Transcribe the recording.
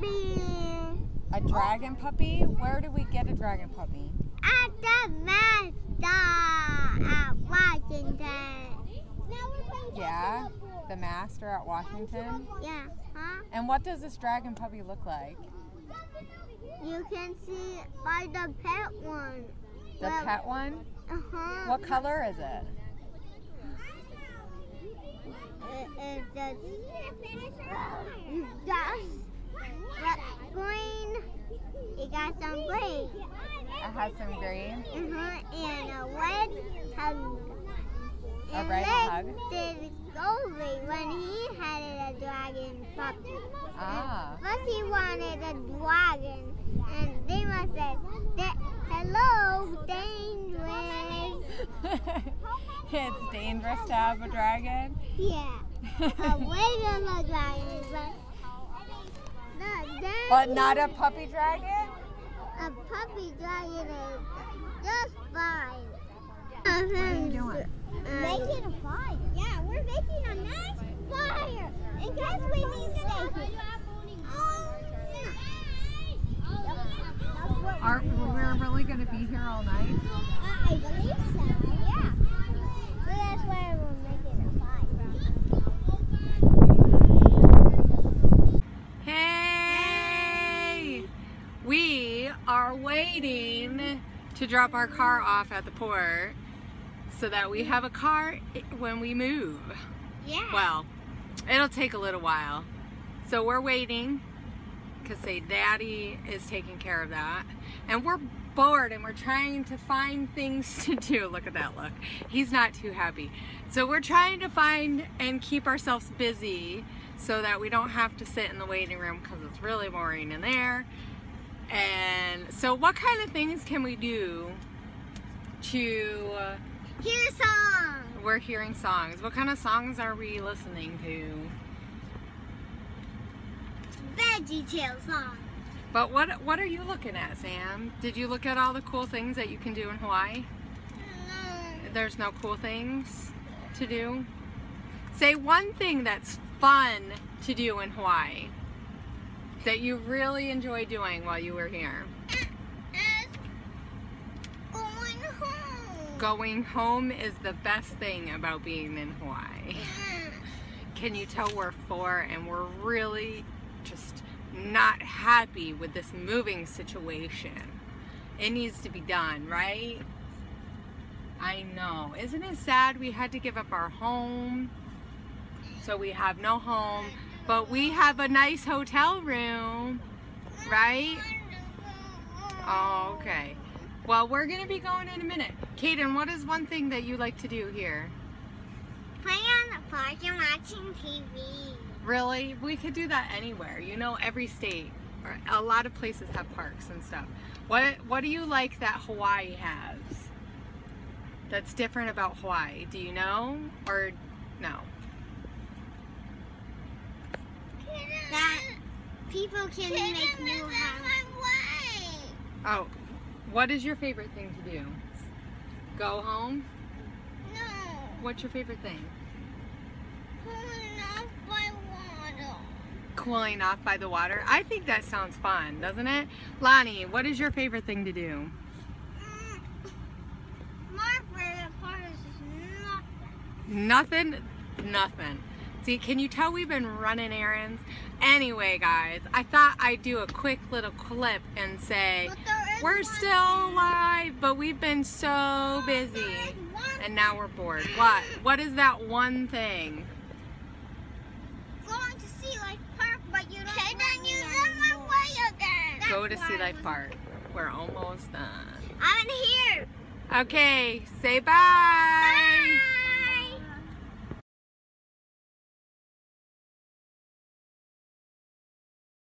puppy A dragon puppy? Where do we get a dragon puppy? at the master at Washington. Yeah, the master at Washington. Yeah, huh? And what does this dragon puppy look like? You can see by the pet one. The Well- pet one? Uh-huh. What color is it? It is just dust, but green. Got some green. It has some green. Uh-huh. And a red hug. A And red hug? did Goldie when he had a dragon puppy. Ah. First he wanted a dragon, and they must say, "Hello, dangerous." it's dangerous to have a dragon. Yeah, a regular dragon, but not but not a puppy dragon? A puppy dragon is just fine. What are you doing? Uh, making a fire. Yeah, we're making a nice fire. In case we need steak. Oh, are we really going to be here all night? I believe so, yeah. So that's why we're making a fire. Hey! We are waiting to drop our car off at the port so that we have a car when we move. Yeah. Well, it'll take a little while. So we're waiting because say daddy is taking care of that. And we're bored and we're trying to find things to do. Look at that look. He's not too happy. So we're trying to find and keep ourselves busy so that we don't have to sit in the waiting room because it's really boring in there. And so what kind of things can we do to Here's a song. we're hearing songs. What kind of songs are we listening to? Veggie Tale song. But what what are you looking at, Sam? Did you look at all the cool things that you can do in Hawaii? No. There's no cool things to do. Say one thing that's fun to do in Hawaii that you really enjoy doing while you were here. It's going home. Going home is the best thing about being in Hawaii. Can you tell we're four and we're really just not happy with this moving situation? It needs to be done, right? I know. Isn't it sad we had to give up our home? So we have no home, but we have a nice hotel room, right? Oh, okay. Well, we're going to be going in a minute. Kaden, what is one thing that you like to do here? Play on the park and watching TV. Really? We could do that anywhere. You know, every state or a lot of places have parks and stuff. What what do you like that Hawaii has? That's different about Hawaii. Do you know or no? That people can make new houses. Oh, what is your favorite thing to do? Go home? No. What's your favorite thing? Pulling off my water. Cooling off by the water. I think that sounds fun, doesn't it? Lonnie, what is your favorite thing to do? Mm. My favorite part is nothing. Nothing, nothing. See, can you tell we've been running errands? Anyway, guys, I thought I'd do a quick little clip and say, But there is we're still alive, but we've been so busy. There is one And now we're bored. What? What is that one thing? going to Sea Life Park, but you don't okay, then you in my way again. Go to Sea Life Park. We're almost done. I'm in here. Okay, say bye.